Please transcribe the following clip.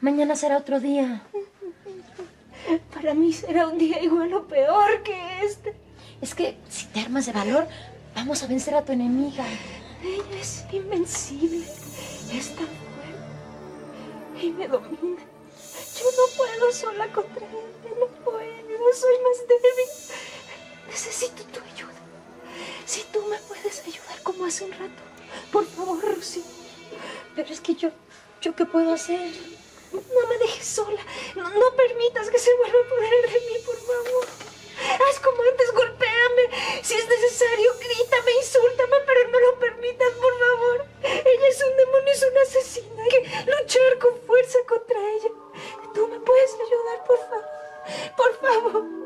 Mañana será otro día. Para mí será un día igual o peor que este. Es que si te armas de valor, vamos a vencer a tu enemiga. Ella es invencible. Es tan fuerte. Y me domina. Yo no puedo sola contra ella. No puedo. Soy más débil. Necesito tu ayuda. Si tú me puedes ayudar como hace un rato. Por favor, Rosy. Pero es que yo, ¿Yo qué puedo hacer? No me dejes sola. No, permitas que se vuelva a apoderar de mí, por favor. Haz como antes, golpéame. Si es necesario, grítame, insúltame, pero no lo permitas, por favor. Ella es un demonio, es una asesina. Hay que luchar con fuerza contra ella. Tú me puedes ayudar, por favor. Por favor.